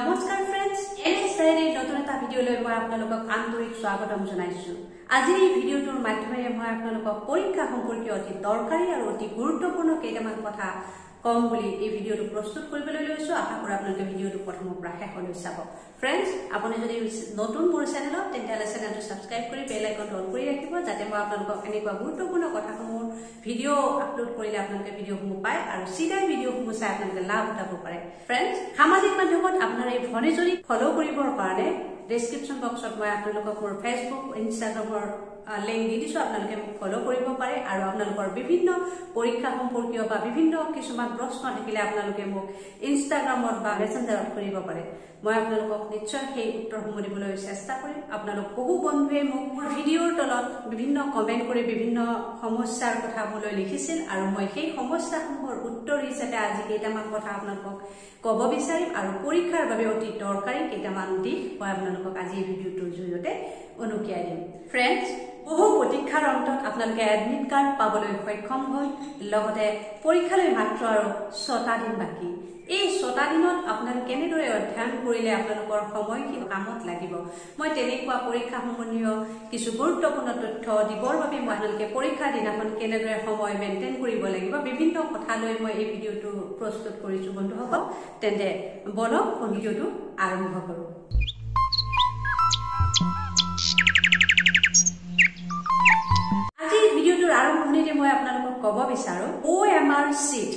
নমস্কাৰ friends N ডায়েৰীৰ নতুন এটা ভিডিঅ'লৈ মই আপোনালোকক আন্তৰিক স্বাগতম জনাইছোঁ। আজিৰ এই ভিডিঅ'টোৰ মাধ্যমেৰে মই আপোনালোকক পৰীক্ষা সম্পৰ্কীয় অতি দৰকাৰী আৰু অতি গুৰুত্বপূৰ্ণ কেইটামান কথা কম বুলি এই ভিডিঅ'টো প্ৰস্তুত কৰিবলৈ লৈছোঁ। আশা কৰোঁ আপোনালোকে ভিডিঅ'টো প্ৰথমৰ পৰা শেষলৈ চাব। ফ্ৰেণ্ডছ আপুনি যদি নতুন মোৰ চেনেলত তেতিয়াহ'লে চেনেলটো ছাবস্ক্ৰাইব কৰি বেল আইকনটো অন কৰি ৰাখিব যাতে মই আপোনালোকক এনেকুৱা গুৰুত্বপূৰ্ণ কথাসমূহ ভিডিঅ' আপলোড কৰিলে আপোনালোকে ভিডিঅ'সমূহ পায় আৰু চিধাই ভিডিঅ'সমূহ চাই আপোনালোকে লাভ উঠাব পাৰে। ফ্ৰেণ্ডছ সামাজিক মাধ্যমত আপোনাৰ এই ভনীজনীক ফ'ল' কৰিবৰ কাৰণে ডেছক্ৰিপশ্যন বক্সত মই আপোনালোকক মোৰ ফেচবুক ইনষ্টাগ্ৰামৰ লিংক দি দিছোঁ আপোনালোকে মোক ফ'ল' কৰিব পাৰে আৰু আপোনালোকৰ বিভিন্ন পৰীক্ষা সম্পৰ্কীয় বা বিভিন্ন কিছুমান প্ৰশ্ন থাকিলে আপোনালোকে মোক ইনষ্টাগ্ৰামত বা মেছেঞ্জাৰত কৰিব পাৰে। মই আপোনালোকক নিশ্চয় সেই উত্তৰসমূহ দিবলৈ চেষ্টা কৰিম। আপোনালোক বহু বন্ধুৱে মোক ভিডিঅ'ৰ তলত বিভিন্ন কমেণ্ট কৰি বিভিন্ন সমস্যাৰ কথা মোলৈ লিখিছিল আৰু মই সেই সমস্যাসমূহৰ উত্তৰ হিচাপে আজি কেইটামান কথা আপোনালোকক ক'ব বিচাৰিম আৰু পৰীক্ষাৰ বাবে অতি দৰকাৰী কেইটামান দিশ মই আপোনালোকক আজি এই ভিডিঅ'টোৰ জৰিয়তে অনুকিয়াই দিম ফ্ৰেণ্ডছ বহু প্ৰতীক্ষাৰ অন্তত আপোনালোকে এডমিট কাৰ্ড পাবলৈ সক্ষম হ'ল লগতে পৰীক্ষালৈ মাত্ৰ আৰু ছটা দিন বাকী। এই ছটা দিনত আপোনালোকে কেনেদৰে অধ্যয়ন কৰিলে আপোনালোকৰ সময়খিনি কামত লাগিব? মই তেনেকুৱা পৰীক্ষা সম্বন্ধীয় কিছু গুৰুত্বপূৰ্ণ তথ্য দিবৰ বাবে মই আপোনালোকে পৰীক্ষাৰ দিনাখন কেনেদৰে সময় মেইনটেইন কৰিব লাগিব বিভিন্ন কথা লৈ মই এই ভিডিঅ'টো প্ৰস্তুত কৰিছোঁ বন্ধুসকল। তেন্তে বলক ভিডিঅ'টো আৰম্ভ কৰোঁ। ভিডিঅ'টোৰ আৰম্ভণিতে মই আপোনালোকক ক'ব বিচাৰোঁ অ' এম আৰ চিট?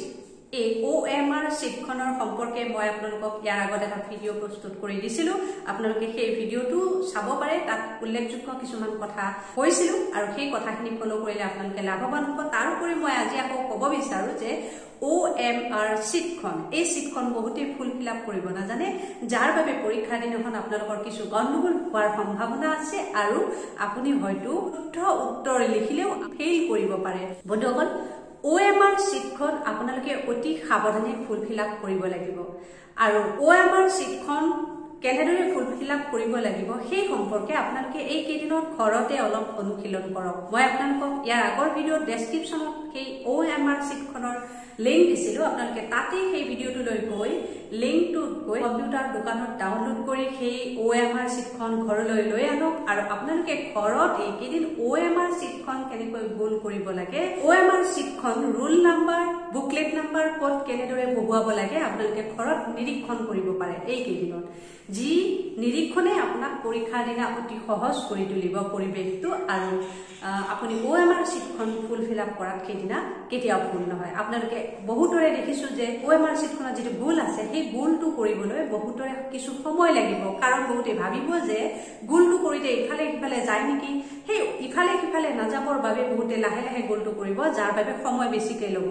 এই অ' এম আৰ চিটখনৰ সম্পৰ্কে মই আপোনালোকক ইয়াৰ আগত এটা ভিডিঅ' প্ৰস্তুত কৰি দিছিলোঁ। আপোনালোকে সেই ভিডিঅ'টো চাব পাৰে তাত উল্লেখযোগ্য কিছুমান কথা কৈছিলোঁ আৰু সেই কথাখিনি ফ'ল' কৰিলে আপোনালোকে লাভৱান হ'ব। তাৰোপৰি মই আজি আকৌ ক'ব বিচাৰোঁ যে অ' এম আৰ চিটখন এই চিটখন বহুতেই ফুল ফিল আপ কৰিব নাজানে। যাৰ বাবে পৰীক্ষাৰ দিনাখন আপোনালোকৰ কিছু গণ্ডগোল হোৱাৰ সম্ভাৱনা আছে আৰু আপুনি হয়তো শুদ্ধ উত্তৰ লিখিলেও ফেইল কৰিব পাৰে। বন্ধুসকল অ' এম আৰ চিটখন আপোনালোকে অতি সাৱধানে ফুল ফিল আপ কৰিব লাগিব। আৰু অ' এম আৰ চিটখন কেনেদৰে ফুল ফিল আপ কৰিব লাগিব সেই সম্পৰ্কে আপোনালোকে এইকেইদিনত ঘৰতে অলপ অনুশীলন কৰক। মই আপোনালোকক ইয়াৰ আগৰ ভিডিঅ'ত ডেছক্ৰিপশ্যনত সেই অ' এম আৰ চিটখনৰ লিংক দিছিলোঁ আপোনালোকে তাতেই সেই ভিডিঅ'টোলৈ গৈ লিংকটোত গৈ কম্পিউটাৰ দোকানত ডাউনলোড কৰি সেই অ' এম আৰ চিটখন ঘৰলৈ লৈ আনক আৰু আপোনালোকে ঘৰত এইকেইদিন অ' এম আৰ চিটখন কেনেকৈ গোল কৰিব লাগে অ' এম আৰ চিটখন ৰোল নাম্বাৰ বুকলেট নাম্বাৰ ক'ত কেনেদৰে বহুৱাব লাগে আপোনালোকে ঘৰত নিৰীক্ষণ কৰিব পাৰে এইকেইদিনত। যি নিৰীক্ষণে আপোনাক পৰীক্ষাৰ দিনা অতি সহজ কৰি তুলিব পৰিৱেশটো আৰু আপুনি অ' এম আৰ চিটখন ফুল ফিল আপ কৰাত সেইদিনা কেতিয়াও ভুল নহয়। আপোনালোকে বহুতৰে দেখিছোঁ যে অ' এম আৰ চিটখনত যিটো গোল আছে সেই গোলটো কৰিবলৈ বহুতৰে কিছু সময় লাগিব। কাৰণ বহুতে ভাবিব যে গোলটো কৰোঁতে ইফালে সিফালে যায় নেকি? সেই ইফালে সিফালে নাযাবৰ বাবে বহুতে লাহে লাহে গোলটো কৰিব যাৰ বাবে সময় বেছিকৈ ল'ব।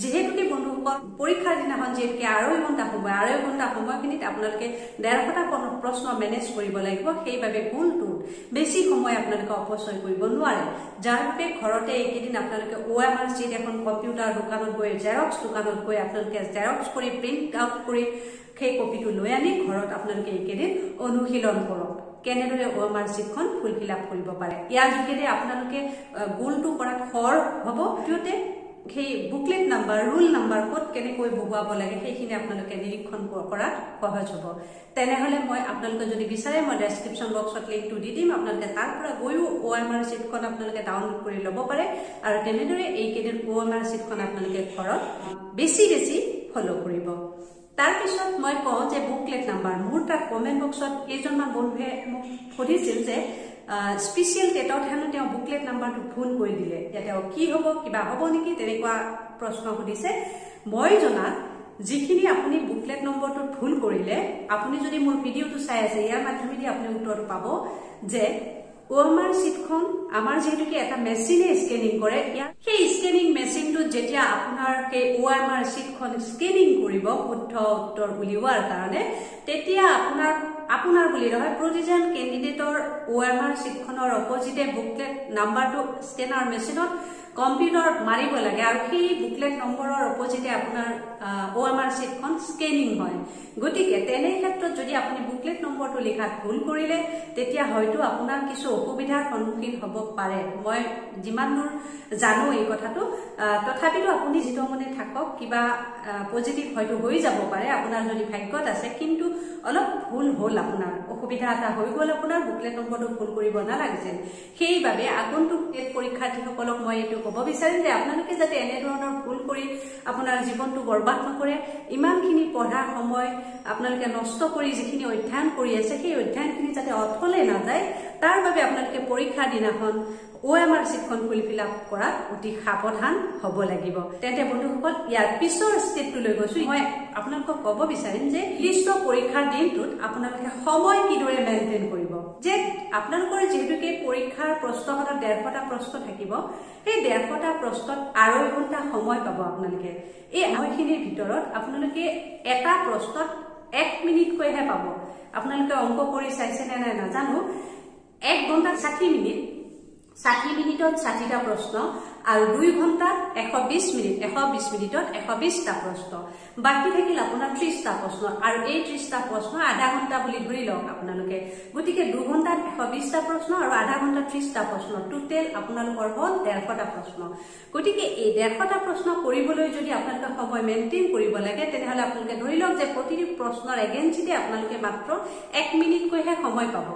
যিহেতুকে বন্ধুসকল পৰীক্ষাৰ দিনাখন যিহেতুকে আঢ়ৈ ঘণ্টা সময় আঢ়ৈ ঘণ্টা সময়খিনিত আপোনালোকে ডেৰশটা প্ৰশ্ন মেনেজ কৰিব লাগিব সেইবাবে গোলটোত বেছি সময় আপোনালোকে অপচয় কৰিব নোৱাৰে। যাৰ বাবে ঘৰতে এইকেইদিন আপোনালোকে অ' এম আৰ চিট এখন কম্পিউটাৰ দোকানত গৈ জেৰক্স দোকানত গৈ আপোনালোকে জেৰক্স কৰি প্ৰিণ্ট আউট কৰি সেই কপিটো লৈ আনি ঘৰত আপোনালোকে এইকেইদিন অনুশীলন কৰক। কেনেদৰে অ' এম আৰ চিটখন ফুল ফিল আপ কৰিব পাৰে? ইয়াৰ যোগেদি আপোনালোকে গোলটো কৰাত সৰ হ'ব। দ্বিতীয়তে সেই বুকলেট নাম্বাৰ ৰোল নাম্বাৰ ক'ত কেনেকৈ বহুৱাব লাগে সেইখিনি আপোনালোকে নিৰীক্ষণ কৰাত সহজ হ'ব। তেনেহ'লে মই আপোনালোকে যদি বিচাৰে মই ডেছক্ৰিপশ্যন বক্সত লিংকটো দি দিম। আপোনালোকে তাৰ পৰা গৈও অ' এম আৰ চিটখন আপোনালোকে ডাউনলোড কৰি ল'ব পাৰে আৰু তেনেদৰে এইকেইদিন অ' এম আৰ চিটখন আপোনালোকে ঘৰত বেছি বেছি ফ'ল' কৰিব। তাৰপিছত মই কওঁ যে বুকলেট নাম্বাৰ মোৰ তাত কমেণ্ট বক্সত কেইজনমান বন্ধুৱে মোক সুধিছিল যে স্পেচিয়েল টেটত হেনো তেওঁ বুকলেট নাম্বাৰটো ভুল কৰি দিলে। এতিয়া তেওঁ কি হ'ব কিবা হ'ব নেকি তেনেকুৱা প্ৰশ্ন সুধিছে। মই জনাত যিখিনি আপুনি বুকলেট নম্বৰটো ভুল কৰিলে আপুনি যদি মোৰ ভিডিঅ'টো চাই আছে ইয়াৰ মাধ্যমেদি আপুনি উত্তৰটো পাব যে চিটখন আমাৰ যিহেতুকে এটা মেচিনে স্কেনিং কৰে ইয়াৰ সেই আপোনাৰ সেই অ' এম আৰ চিটখন স্কেনিং কৰিব শুদ্ধ উত্তৰ উলিওৱাৰ কাৰণে তেতিয়া আপোনাৰ আপোনাৰ বুলি কেণ্ডিডেটৰ অ' এম আৰ চিটখনৰ অপজিটে বুকলেট নাম্বাৰটো স্কেনাৰ মেচিনত কম্পিউটাৰত মাৰিব লাগে আৰু সেই বুকলেট নম্বৰৰ অপজিটে আপোনাৰ অ' এম আৰ চিটখন স্কেনিং হয়। গতিকে তেনে ক্ষেত্ৰত যদি আপুনি বুকলেট নম্বৰটো লিখাত ভুল কৰিলে তেতিয়া হয়তো আপোনাৰ কিছু অসুবিধাৰ সন্মুখীন হ'ব পাৰে। মই যিমান দূৰ জানো এই কথাটো তথাপিতো আপুনি যিটো মনে থাকক কিবা পজিটিভ হয়তো হৈ যাব পাৰে আপোনাৰ যদি ভাগ্যত আছে কিন্তু অলপ ভুল হ'ল আপোনাৰ। অসুবিধা এটা হৈ গ'ল আপোনাৰ বুকলেট নম্বৰটো ভুল কৰিব নালাগিছিল। সেইবাবে আগন্তুক টেট পৰীক্ষাৰ্থীসকলক মই এইটো ক'ব বিচাৰিম যে আপোনালোকে যাতে এনেধৰণৰ ভুল কৰি আপোনাৰ জীৱনটো বৰবাদ নকৰে ইমানখিনি পঢ়াৰ সময় আপোনালোকে নষ্ট কৰি যিখিনি অধ্যয়ন কৰি আছে সেই অধ্যয়নখিনি যাতে অথলে নাযায় তাৰ বাবে আপোনালোকে পৰীক্ষাৰ দিনাখন অ' এম আৰ চিটখন ফুল ফিল আপ কৰাত অতি সাৱধান হ'ব লাগিব। তেন্তে বন্ধুসকল ইয়াৰ পিছৰ ষ্টেপটো লৈ গৈছো। মই আপোনালোকক ক'ব বিচাৰিম যে নিৰ্দিষ্ট পৰীক্ষাৰ দিনটোত আপোনালোকে সময় কিদৰে মেইনটেইন কৰিব। যে আপোনালোকৰ যিহেতুকে পৰীক্ষাৰ প্ৰশ্নখনত ডেৰশটা প্ৰশ্ন থাকিব সেই ডেৰশটা প্ৰশ্নত আঢ়ৈ ঘণ্টা সময় পাব আপোনালোকে। এই সময়খিনিৰ ভিতৰত আপোনালোকে এটা প্ৰশ্নত এক মিনিটকৈহে পাব। আপোনালোকে অংক কৰি চাইছে নে নাই নাজানো। এক ঘণ্টাত ষাঠি মিনিট ষাঠি মিনিটত ষাঠিটা প্ৰশ্ন আৰু দুই ঘণ্টাত এশ বিশ মিনিট এশ বিশ মিনিটত এশ বিশটা প্ৰশ্ন। বাকী থাকিল আপোনাৰ ত্ৰিশটা প্ৰশ্ন আৰু এই ত্ৰিশটা প্ৰশ্ন আধা ঘণ্টা বুলি ধৰি লওক আপোনালোকে। গতিকে দুঘণ্টাত বিশটা প্ৰশ্ন আৰু আধা ঘণ্টাত ত্ৰিশটা প্ৰশ্ন। টোটেল আপোনালোকৰ হ'ল ডেৰশটা প্ৰশ্ন। গতিকে এই ডেৰশটা প্ৰশ্ন কৰিবলৈ যদি আপোনালোকে সময় মেইনটেইন তেনেহ'লে আপোনালোকে ধৰি লওক যে প্ৰতিটো প্ৰশ্নৰ এগেঞ্চিতে আপোনালোকে মাত্ৰ এক মিনিটকৈহে সময় পাব।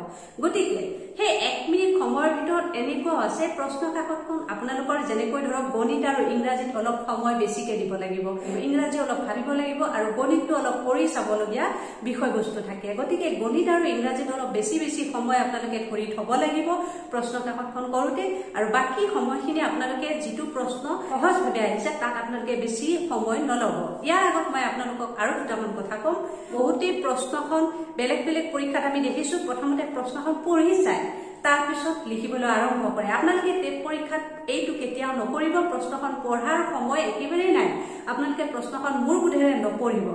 গতিকে সেই এক মিনিট সময়ৰ ভিতৰত এনেকুৱাও আছে প্ৰশ্ন কাকতখন আপোনালোকৰ যেনেকৈ ধৰক গণিত আৰু ইংৰাজীত অলপ সময় বেছিকে দিব লাগিব। ইংৰাজী অলপ ভাবিব লাগিব আৰু গণিতটো অলপ কৰি চাবলগীয়া বিষয়বস্তু থাকে। গতিকে গণিত আৰু ইংৰাজীত অলপ বেছি বেছি সময় আপোনালোকে ধৰি থব লাগিব প্ৰশ্ন কাকতখন কৰোঁতে। আৰু বাকী সময়খিনি আপোনালোকে যিটো প্ৰশ্ন সহজভাৱে আহিছে তাত আপোনালোকে বেছি সময় নল'ব। ইয়াৰ আগত মই আপোনালোকক আৰু দুটামান কথা ক'ম। বহুতেই প্ৰশ্নখন বেলেগ বেলেগ পৰীক্ষাত আমি দেখিছো। প্ৰথমতে প্ৰশ্নখন পঢ়ি চায় তাৰপিছত লিখিবলৈ আৰম্ভ কৰে। আপোনালোকে টেট পৰীক্ষাত এইটো কেতিয়াও নকৰিব। প্ৰশ্নখন পঢ়াৰ সময় একেবাৰেই নাই। আপোনালোকে প্ৰশ্নখন মোৰ বোধেৰে নপঢ়িব।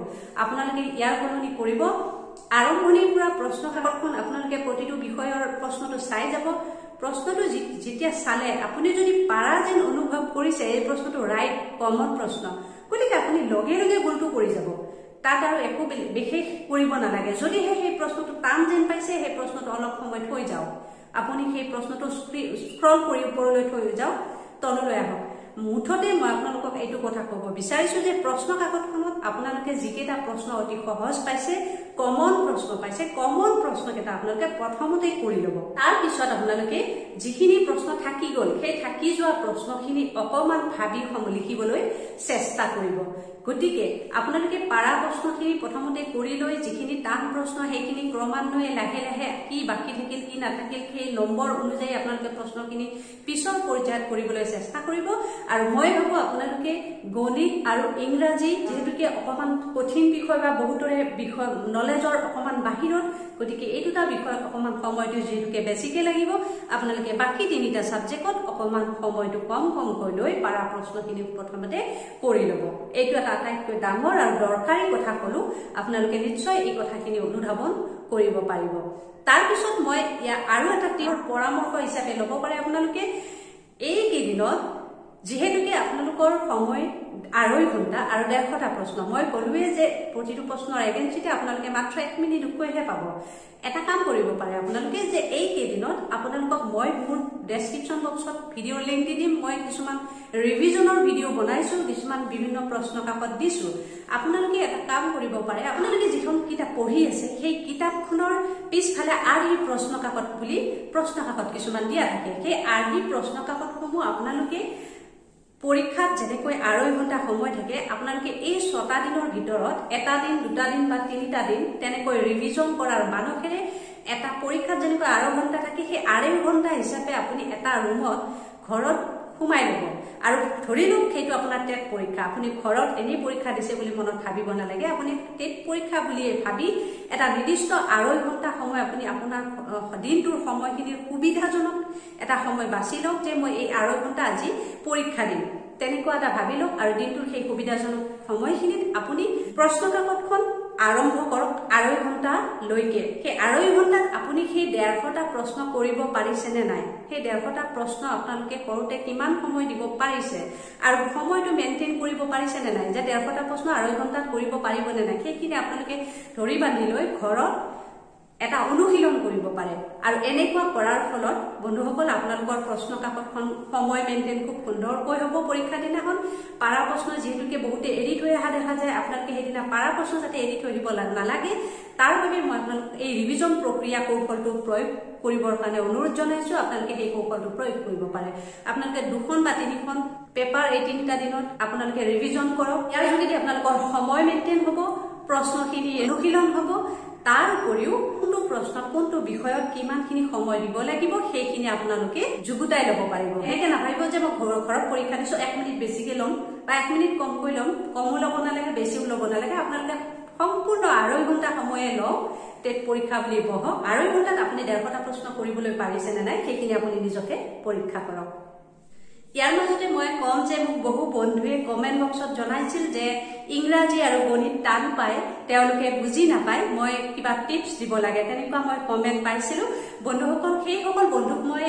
আপোনালোকে ইয়াৰ সলনি কৰিব। আৰম্ভণিৰ পৰা প্ৰশ্ন কাকতখন আপোনালোকে প্ৰতিটো বিষয়ৰ প্ৰশ্নটো চাই যাব। প্ৰশ্নটো যেতিয়া চালে আপুনি যদি পাৰা যেন অনুভৱ কৰিছে এই প্ৰশ্নটো ৰাইট কমন প্ৰশ্ন। গতিকে আপুনি লগে লগে ভুলটো কৰি যাব। তাত আৰু একো বিশেষ কৰিব নালাগে। যদিহে সেই প্ৰশ্নটো টান যেন পাইছে সেই প্ৰশ্নটো অলপ সময় থৈ যাওক। আপুনি সেই প্ৰশ্নটো স্ক্ৰল কৰি ওপৰলৈ থৈ যাওক। তললৈ আহক। মুঠতে মই আপোনালোকক এইটো কথা ক'ব বিচাৰিছো যে প্ৰশ্ন কাকতখনত আপোনালোকে যিকেইটা প্ৰশ্ন অতি সহজ পাইছে কমন প্ৰশ্ন পাইছে কমন প্ৰশ্নকেইটা আপোনালোকে প্ৰথমতে কৰি ল'ব। তাৰপিছত আপোনালোকে যিখিনি প্ৰশ্ন থাকি গ'ল সেই থাকি যোৱা প্ৰশ্নখিনি অকণমান ভাবি লিখিবলৈ চেষ্টা কৰিব। গতিকে আপোনালোকে পাৰা প্ৰশ্নখিনি প্ৰথমতে কৰি লৈ যিখিনি টান প্ৰশ্ন সেইখিনি ক্ৰমান্বয়ে লাহে লাহে কি বাকী থাকিল কি নাথাকিল সেই নম্বৰ অনুযায়ী আপোনালোকে প্ৰশ্নখিনি পিছৰ পৰ্যায়ত কৰিবলৈ চেষ্টা কৰিব। আৰু মই ভাবোঁ আপোনালোকে গণিত আৰু ইংৰাজী যিহেতুকে অকণমান কঠিন বিষয় বা বহুতৰে বিষয় নলেজৰ অকণমান বাহিৰত গতিকে এই দুটা বিষয়ত অকণমান সময়টো যিহেতুকে বেছিকে লাগিব আপোনালোকে বাকী তিনিটা ছাবজেক্টত অকণমান সময়টো কম কমকৈ লৈ পাৰা প্ৰশ্নখিনি প্ৰথমতে কৰি ল'ব। এইটো এটা আটাইতকৈ ডাঙৰ আৰু দৰকাৰী কথা ক'লো আপোনালোকে নিশ্চয় এই কথাখিনি অনুধাৱন কৰিব পাৰিব। তাৰপিছত মই ইয়াৰ আৰু এটা টিমৰ পৰামৰ্শ হিচাপে ল'ব পাৰে আপোনালোকে। এইকেইদিনত যিহেতুকে আপোনালোকৰ সময় আঢ়ৈ ঘণ্টা আৰু ডেৰশটা প্ৰশ্ন মই ক'লোৱে যে প্ৰতিটো প্ৰশ্নৰ এগেঞ্চিতে আপোনালোকে মাত্ৰ এক মিনিটকৈহে পাব। এটা কাম কৰিব পাৰে আপোনালোকে যে এইকেইদিনত আপোনালোকক মই মোৰ ডেছক্ৰিপশ্যন বক্সত ভিডিঅ' লিংক দি দিম মই কিছুমান ৰিভিজনৰ ভিডিঅ' বনাইছোঁ কিছুমান বিভিন্ন প্ৰশ্ন কাকত দিছোঁ। আপোনালোকে এটা কাম কৰিব পাৰে আপোনালোকে যিখন কিতাপ পঢ়ি আছে সেই কিতাপখনৰ পিছফালে আৰ্হি প্ৰশ্ন কাকত বুলি প্ৰশ্ন কাকত কিছুমান দিয়া থাকে। সেই আৰ্হি প্ৰশ্ন কাকতসমূহ আপোনালোকে পৰীক্ষাত যেনেকৈ আঢ়ৈ ঘণ্টা সময় থাকে আপোনালোকে এই ছটা দিনৰ ভিতৰত এটা দিন দুটা দিন বা তিনিটা দিন তেনেকৈ ৰিভিজন কৰাৰ মানসেৰে এটা পৰীক্ষাত যেনেকৈ আঢ়ৈ ঘণ্টা থাকে সেই আঢ়ৈ ঘণ্টা হিচাপে আপুনি এটা ৰুমত ঘৰত সোমাই ল'ব আৰু ধৰি লওক সেইটো আপোনাৰ টেট পৰীক্ষা আপুনি ঘৰত এনেই পৰীক্ষা দিছে বুলি মনত ভাবিব নালাগে আপুনি টেট পৰীক্ষা বুলিয়ে ভাবি এটা নিৰ্দিষ্ট আঢ়ৈ ঘণ্টা সময় আপুনি আপোনাৰ দিনটোৰ সময়খিনিৰ সুবিধাজনক এটা সময় বাছি লওক যে মই এই আঢ়ৈ ঘণ্টা আজি পৰীক্ষা দিম। তেনেকুৱা এটা ভাবি লওক আৰু দিনটোৰ সেই সুবিধাজনক সময়খিনিত আপুনি প্ৰশ্ন কাকতখন আৰম্ভ কৰক আঢ়ৈ ঘণ্টালৈকে সেই আঢ়ৈ ঘণ্টাত আপুনি সেই ডেৰশটা প্ৰশ্ন কৰিব পাৰিছেনে নাই? সেই ডেৰশটা প্ৰশ্ন আপোনালোকে কৰোঁতে কিমান সময় দিব পাৰিছে? আৰু সময়টো মেইনটেইন কৰিব পাৰিছেনে নাই? যে ডেৰশটা প্ৰশ্ন আঢ়ৈ ঘণ্টাত কৰিব পাৰিবনে নাই? সেইখিনি আপোনালোকে ধৰি বান্ধি লৈ ঘৰত এটা অনুশীলন কৰিব পাৰে। আৰু এনেকুৱা কৰাৰ ফলত বন্ধুসকল আপোনালোকৰ প্ৰশ্ন কাকতখন সময় মেইনটেইন খুব সুন্দৰকৈ হ'ব পৰীক্ষা দিনাখন। পাৰা প্ৰশ্ন যিহেতুকে বহুতে এৰি থৈ অহা দেখা যায় আপোনালোকে সেইদিনা পাৰা প্ৰশ্ন যাতে এৰি থৈ দিব নালাগে। তাৰ বাবে মই আপোনালোক এই ৰিভিজন প্ৰক্ৰিয়া কৌশলটো প্ৰয়োগ কৰিবৰ কাৰণে অনুৰোধ জনাইছো। আপোনালোকে সেই কৌশলটো প্ৰয়োগ কৰিব পাৰে। আপোনালোকে দুখন বা তিনিখন পেপাৰ এই তিনিটা দিনত আপোনালোকে ৰিভিজন কৰক। ইয়াৰ যোগেদি আপোনালোকৰ সময় মেইনটেইন হ'ব প্ৰশ্নখিনি অনুশীলন হ'ব। তাৰ উপৰিও কোনটো প্ৰশ্নত কোনটো বিষয়ত কিমানখিনি সময় দিব লাগিব সেইখিনি আপোনালোকে যুগুতাই ল'ব পাৰিব। এনেকে নাভাবিব যে মই ঘৰৰ ঘৰত পৰীক্ষা দিছো এক মিনিট বেছিকে ল'ম বা এক মিনিট কমকৈ ল'ম কমো ল'ব নালাগে বেছিও ল'ব নালাগে আপোনালোকে সম্পূৰ্ণ আঢ়ৈ ঘণ্টা সময়ে লওক টেট পৰীক্ষা বুলি বহক। আঢ়ৈ ঘণ্টাত আপুনি ডেৰশটা প্ৰশ্ন কৰিবলৈ পাৰিছে নে নাই সেইখিনি আপুনি নিজকে পৰীক্ষা কৰক। ইয়াৰ মাজতে মই কম যে মোক বহু বন্ধুৱে কমেণ্ট বক্সত জনাইছিল যে ইংৰাজী আৰু গণিত টান পায় তেওঁলোকে বুজি নাপায় মই কিবা টিপছ দিব লাগে তেনেকুৱা মই কমেণ্ট পাইছিলো। বন্ধুসকল সেইসকল বন্ধুক মই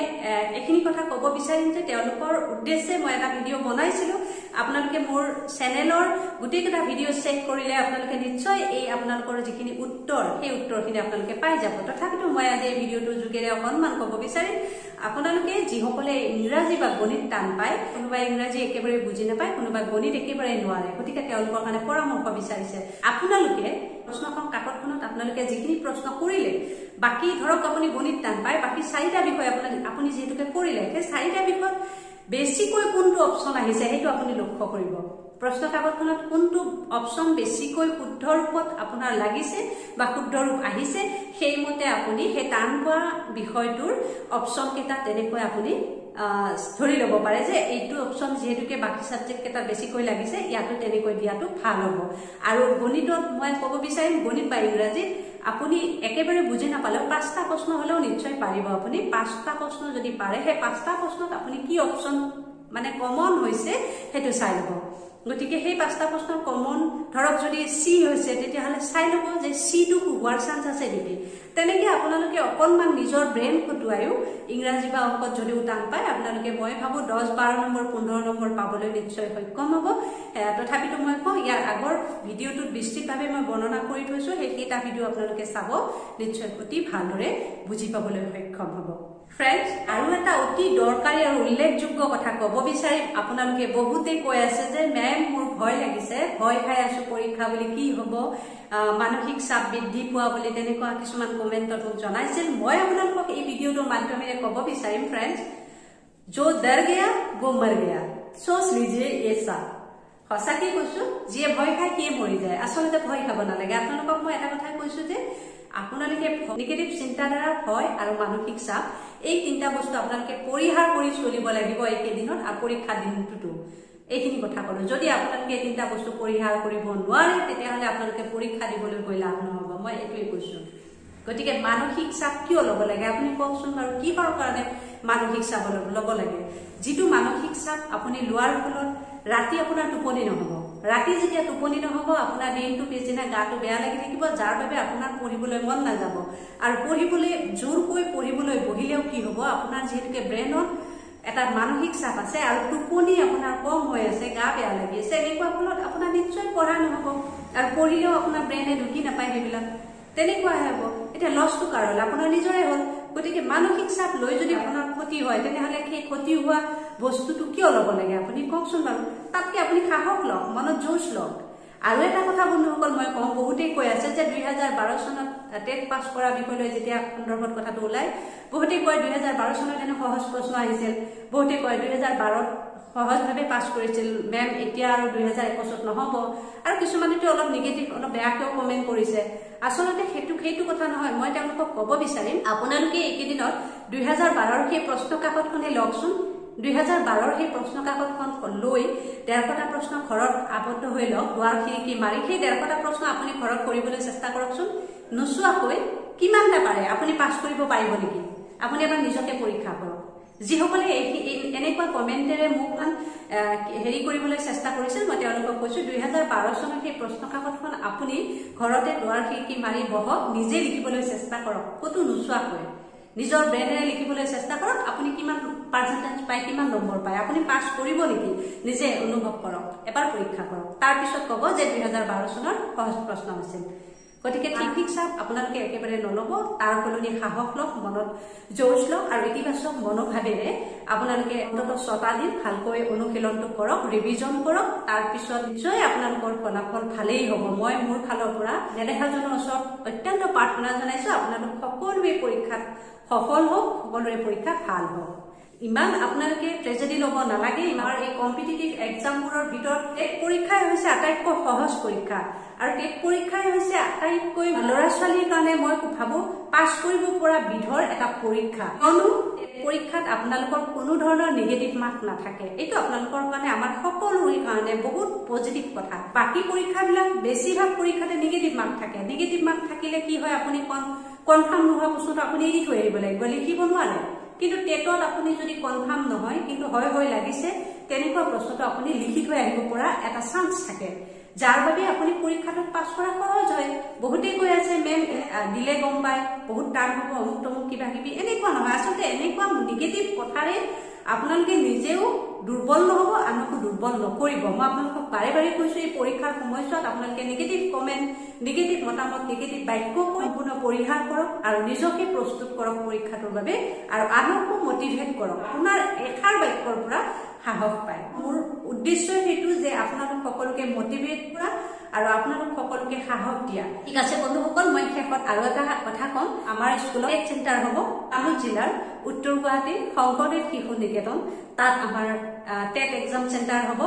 এইখিনি কথা ক'ব বিচাৰিম যে তেওঁলোকৰ উদ্দেশ্যে মই এটা ভিডিঅ' বনাইছিলো। আপোনালোকে মোৰ চেনেলৰ গোটেইকেইটা ভিডিঅ' চেক কৰিলে আপোনালোকে নিশ্চয় এই আপোনালোকৰ যিখিনি উত্তৰ সেই উত্তৰখিনি আপোনালোকে পাই যাব। তথাপিতো মই আজি এই ভিডিঅ'টোৰ যোগেৰে অকণমান ক'ব বিচাৰিম আপোনালোকে যিসকলে ইংৰাজী বা গণিত টান পায় কোনোবাই ইংৰাজী একেবাৰে বুজি নাপায় কোনোবাই গণিত একেবাৰে নোৱাৰে গতিকে তেওঁলোকৰ কাৰণে পৰামৰ্শ বিচাৰিছে। আপোনালোকে প্ৰশ্নখন কাকতখনত আপোনালোকে যিখিনি প্ৰশ্ন কৰিলে বাকী ধৰক আপুনি গণিত টান পায় বাকী চাৰিটা বিষয় আপোনালোকে আপুনি যিহেতুকে কৰিলে সেই চাৰিটা বিষয়ত বেছিকৈ কোনটো অপশ্যন আহিছে সেইটো আপুনি লক্ষ্য কৰিব। প্ৰশ্ন কাকতখনত কোনটো অপশ্যন বেছিকৈ শুদ্ধ ৰূপত আপোনাৰ লাগিছে বা শুদ্ধ ৰূপ আহিছে সেইমতে আপুনি সেই টান পোৱা বিষয়টোৰ অপশ্যন কেইটা তেনেকৈ আপুনি ধৰি ল'ব পাৰে যে এইটো অপশ্যন যিহেতুকে বাকী ছাবজেক্ট কেইটা বেছিকৈ লাগিছে ইয়াতো তেনেকৈ দিয়াটো ভাল হ'ব। আৰু গণিতত মই ক'ব বিচাৰিম গণিত বা ইংৰাজীত আপুনি একেবাৰে বুজি নাপালেও পাঁচটা প্ৰশ্ন হ'লেও নিশ্চয় পাৰিব। আপুনি পাঁচটা প্ৰশ্ন যদি পাৰে সেই পাঁচটা প্ৰশ্নত আপুনি কি অপশ্যন মানে কমন হৈছে সেইটো চাই ল'ব। গতিকে সেই পাঁচটা প্ৰশ্নৰ কমন ধৰক যদি চি হৈছে তেতিয়াহ'লে চাই ল'ব যে চিটো হোৱাৰ চান্স আছে নেকি। তেনেকৈ আপোনালোকে অকণমান নিজৰ ব্ৰেইন খটুৱায়ো ইংৰাজী বা অংকত যদিও টান পায় আপোনালোকে মই ভাবোঁ দহ বাৰ নম্বৰ পোন্ধৰ নম্বৰ পাবলৈ নিশ্চয় সক্ষম হ'ব। তথাপিতো মই কওঁ ইয়াৰ আগৰ ভিডিঅ'টোত বিস্তৃতভাৱে মই বৰ্ণনা কৰি থৈছোঁ সেইকেইটা ভিডিঅ' আপোনালোকে চাব। নিশ্চয় অতি ভালদৰে বুজি পাবলৈ সক্ষম হ'ব। ফ্ৰেণ্ডছ আৰু এটা অতি দৰকাৰী আৰু উল্লেখযোগ্য কথা ক'ব বিচাৰিম। আপোনালোকে বহুতেই কৈ আছে যে মেম মোৰ ভয় লাগিছে। ভয় খাই আছো পৰীক্ষা বুলি কি হ'ব? মানসিক চাপ বৃদ্ধি পোৱা বুলি তেনেকুৱা কিছুমান কমেণ্টত মোক জনাইছিল। মই আপোনালোকক এই ভিডিঅ'টোৰ মাধ্যমেৰে ক'ব বিচাৰিম ফ্ৰেণ্ডছ যো ডৰ গেয়া গো মৰ গেয়া। চ'চ লিজিয়ে এ চা। সঁচাকৈ কৈছোঁ যিয়ে ভয় খায় সিয়ে মৰি যায়। আচলতে ভয় খাব নালাগে। আপোনালোকক মই এটা কথাই কৈছোঁ যে আপোনালোকে নিগেটিভ চিন্তাধাৰা ভয় আৰু মানসিক চাপ এই তিনিটা বস্তু আপোনালোকে পৰিহাৰ কৰি চলিব লাগিব এইকেইদিনত আৰু পৰীক্ষা দিনটোতো। এইখিনি কথা ক'লো। যদি আপোনালোকে এই তিনিটা বস্তু পৰিহাৰ কৰিব নোৱাৰে তেতিয়াহ'লে আপোনালোকে পৰীক্ষা দিবলৈ গৈ লাভ নহ'ব। মই এইটোৱে কৈছোঁ। গতিকে মানসিক চাপ কিয় ল'ব লাগে? আপুনি কওকচোন বাৰু কিহৰ কাৰণে মানসিক চাপ ল'ব লাগে? যিটো মানসিক চাপ আপুনি লোৱাৰ ফলত ৰাতি আপোনাৰ টোপনি নহ'ব। ৰাতি যেতিয়া টোপনি নহ'ব আপোনাৰ দিনটো পিছদিনা গাটো বেয়া লাগি থাকিব যাৰ বাবে আপোনাৰ পঢ়িবলৈ মন নাযাব। আৰু পঢ়িবলৈ জোৰকৈ পঢ়িবলৈ বহিলেও কি হ'ব? আপোনাৰ যিহেতুকে ব্ৰেইনত এটা মানসিক চাপ আছে আৰু টোপনি আপোনাৰ কম হৈ আছে গা বেয়া লাগি আছে এনেকুৱা ফলত আপোনাৰ নিশ্চয় পঢ়া নহ'ব আৰু পঢ়িলেও আপোনাৰ ব্ৰেইনে ঢুকি নাপায় সেইবিলাক। তেনেকুৱাহে হ'ব। এতিয়া লছটো কাৰ হ'ল? আপোনাৰ নিজৰে হ'ল। গতিকে মানসিক চাপ লৈ যদি আপোনাৰ ক্ষতি হয় তেনেহ'লে সেই ক্ষতি হোৱা বস্তুটো কিয় ল'ব লাগে আপুনি? কওকচোন বাৰু। তাতকৈ আপুনি সাহস লওক মনত যৌজ লওক। আৰু এটা কথা বন্ধুসকল মই কওঁ বহুতেই কৈ আছে যে দুই হাজাৰ বাৰ চনত টেট পাছ কৰা বিষয়লৈ যেতিয়া সন্দৰ্ভত কথাটো ওলায় বহুতেই কয় দুই চনত হেনো সহজ প্ৰশ্ন আহিছিল বহুতেই কয় দুই সহজভাৱে পাছ কৰিছিল মেম এতিয়া আৰু দুই হাজাৰ একৈছত নহ'ব। আৰু কিছুমানেতো অলপ নিগেটিভ অলপ বেয়াকৈও কমেণ্ট কৰিছে। আচলতে সেইটো সেইটো কথা নহয় মই তেওঁলোকক ক'ব বিচাৰিম আপোনালোকে এইকেইদিনত দুই হাজাৰ বাৰৰ সেই প্ৰশ্ন কাকতখনে লওকচোন। দুই হাজাৰ বাৰৰ সেই প্ৰশ্ন কাকতখন লৈ ডেৰশটা প্ৰশ্ন ঘৰত আবদ্ধ হৈ লওক। দুৱাৰ খিৰিকী মাৰি সেই ডেৰশটা প্ৰশ্ন আপুনি ঘৰত কৰিবলৈ চেষ্টা কৰকচোন। নোচোৱাকৈ কিমানটা পাৰে? আপুনি পাছ কৰিব পাৰিব নেকি? আপুনি এবাৰ নিজকে পৰীক্ষা কৰক। যিসকলে এনেকুৱা কমেণ্টেৰে মোক হেৰি কৰিবলৈ চেষ্টা কৰিছিল মই তেওঁলোকক কৈছোঁ দুই হাজাৰ বাৰ চনৰ সেই প্ৰশ্ন কাকতখন আপুনি ঘৰতে দুৱাৰ খিৰিকী মাৰি বহক নিজে লিখিবলৈ চেষ্টা কৰক ক'তো নোচোৱাকৈ। নিজৰ ব্ৰেইনেৰে লিখিবলৈ চেষ্টা কৰক আপুনি কিমান পাৰ্চেণ্টেজ পায় কিমান নম্বৰ পায় আপুনি পাছ কৰিব নেকি নিজে অনুভৱ কৰক এবাৰ পৰীক্ষা কৰক। তাৰপিছত ক'ব যে দুই হাজাৰ বাৰ চনৰ সহজ প্ৰশ্ন হৈছিল গতিকে ট্ৰেফিক চাপ আপোনালোকে একেবাৰে নল'ব তাৰ সলনি সাহস লওক মনত যৌজ লওক আৰু ইতিবাচক মনোভাৱেৰে আপোনালোকে অন্ততঃ ছটা দিন ভালকৈ অনুশীলনটো কৰক ৰিভিজন কৰক তাৰপিছত নিশ্চয় আপোনালোকৰ ফলাফল ভালেই হ'ব। মই মোৰ ফালৰ পৰা নেদেখাজনৰ ওচৰত অত্যন্ত প্ৰাৰ্থনা জনাইছো। আপোনালোক সকলোৱে পৰীক্ষাত সফল হওক সকলোৰে পৰীক্ষা ভাল হওক। ইমান আপোনালোকে ট্ৰেজেডি ল'ব নালাগে আমাৰ এই কম্পিটিটিভ এক্সামবোৰৰ ভিতৰত টেট পৰীক্ষাই হৈছে আটাইতকৈ সহজ পৰীক্ষা। আৰু টেট পৰীক্ষাই হৈছে আটাইতকৈ ল'ৰা ছোৱালীৰ কাৰণে মই ভাবো পাছ কৰিব পৰা বিধৰ এটা পৰীক্ষা। কিয়নো পৰীক্ষাত আপোনালোকৰ কোনো ধৰণৰ নিগেটিভ মাৰ্ক নাথাকে। এইটো আপোনালোকৰ কাৰণে আমাৰ সকলোৰে কাৰণে বহুত পজিটিভ কথা। বাকী পৰীক্ষাবিলাক বেছিভাগ পৰীক্ষাতে নিগেটিভ মাৰ্ক থাকে। নিগেটিভ মাৰ্ক থাকিলে কি হয় আপুনি কনফাৰ্ম নোহোৱা বস্তুটো আপুনি এৰি থৈ আহিব লাগিব লিখিব নোৱাৰে। কিন্তু টেটত আপুনি যদি কনফাৰ্ম নহয় কিন্তু হয় হয় লাগিছে তেনেকুৱা প্ৰশ্নটো আপুনি লিখি থৈ আহিব পৰা এটা চান্স থাকে। যাৰ বাবে আপুনি পৰীক্ষাটোত পাছ কৰা সহজ হয়। বহুতেই কৈ আছে মেম দিলে গম পায়। বহুত টান হ'ব অমুক তমুক কিবা কিবি এনেকুৱা নহয়। আচলতে এনেকুৱা নিগেটিভ কথাৰে আপোনালোকে নিজেও দুৰ্বল নহব আনকো দুৰ্বল নকৰিব। মই আপোনালোকক বাৰে বাৰে কৈছো এই পৰীক্ষাৰ সময়ছোৱাত আপোনালোকে নিগেটিভ কমেণ্ট নিগেটিভ মতামত নিগেটিভ বাক্য সম্পূৰ্ণ পৰিহাৰ কৰক আৰু নিজকে প্ৰস্তুত কৰক পৰীক্ষাটোৰ বাবে আৰু আনকো মটিভেট কৰক। আপোনাৰ এষাৰ বাক্যৰ পৰা সাহস পায়। মোৰ উদ্দেশ্য সেইটো যে আপোনালোক সকলোকে মটিভেট কৰা আৰু আপোনালোক সকলোকে সাহস দিয়া। ঠিক আছে বন্ধুসকল মই শেষত আৰু এটা কথা কম। আমাৰ স্কুলত এক চেণ্টাৰ হ'ব কামৰূপ জিলাৰ উত্তৰ গুৱাহাটীৰ শংকৰদেৱ শিশু নিকেতন। তাত আমাৰ টেট এক্সাম চেণ্টাৰ হ'ব।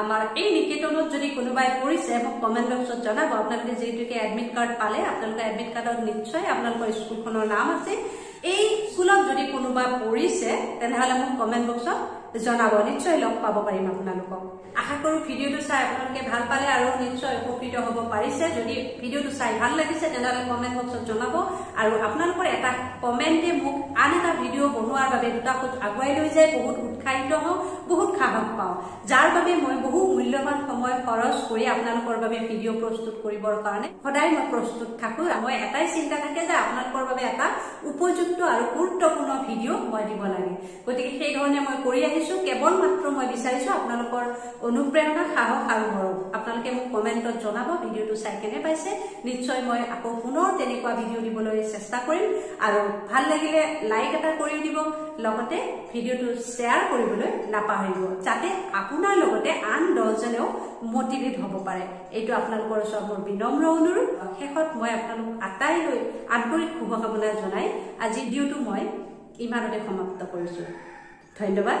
আমাৰ এই নিকেতনত যদি কোনোবাই কৰিছে মোক কমেণ্ট বক্সত জনাব। আপোনালোকে যিহেতুকে এডমিট কাৰ্ড পালে আপোনালোকে এডমিট কাৰ্ডত নিশ্চয় আপোনালোকৰ স্কুলখনৰ নাম আছে। এই স্কুলত যদি কোনোবা পঢ়িছে তেনেহ'লে মোক কমেণ্ট বক্সত জনাব। নিশ্চয় লগ পাব পাৰিম আপোনালোকক। আশা কৰোঁ ভিডিঅ'টো চাই আপোনালোকে ভাল পালে আৰু নিশ্চয় উপকৃত হ'ব পাৰিছে। যদি ভিডিঅ'টো চাই ভাল লাগিছে তেনেহ'লে কমেণ্ট বক্সত জনাব। আৰু আপোনালোকৰ এটা কমেণ্টে মোক আন এটা ভিডিঅ' বনোৱাৰ বাবে দুটা খোজ আগুৱাই লৈ যায়। বহুত উৎসাহিত হওঁ বহুত সাহস পাওঁ। যাৰ বাবে মই বহু মূল্যৱান সময় খৰচ কৰি আপোনালোকৰ বাবে ভিডিঅ' প্ৰস্তুত কৰিবৰ কাৰণে সদায় মই প্ৰস্তুত থাকোঁ। মই এটাই চিন্তা থাকে যে আপোনালোকৰ বাবে এটা উপযুক্ত আৰু গুৰুত্বপূৰ্ণ ভিডিঅ' মই দিব লাগে। গতিকে সেইধৰণে মই কৰি আহিছো কেৱল মাত্ৰ মই বিচাৰিছো আপোনালোকৰ অনুপ্ৰেৰণা সাহস আৰু মৰম আপোনালোকে মোক কমেণ্টত জনাব ভিডিঅ'টো চাই কেনে পাইছে। নিশ্চয় মই আকৌ পুনৰ তেনেকুৱা ভিডিঅ' দিবলৈ চেষ্টা কৰিম। আৰু ভাল লাগিলে লাইক এটা কৰি দিব লগতে ভিডিঅ'টো শ্বেয়াৰ কৰিবলৈ নাপাহৰিব যাতে আপোনাৰ লগতে আন দহজনেও মটিভেট হ'ব পাৰে। এইটো আপোনালোকৰ ওচৰত মোৰ বিনম্ৰ অনুৰোধ। শেষত মই আপোনালোক আটাইলৈ আন্তৰিক শুভকামনা জনাই আজি ভিডিঅ'টো মই ইমানতে সমাপ্ত কৰিছো। ধন্যবাদ।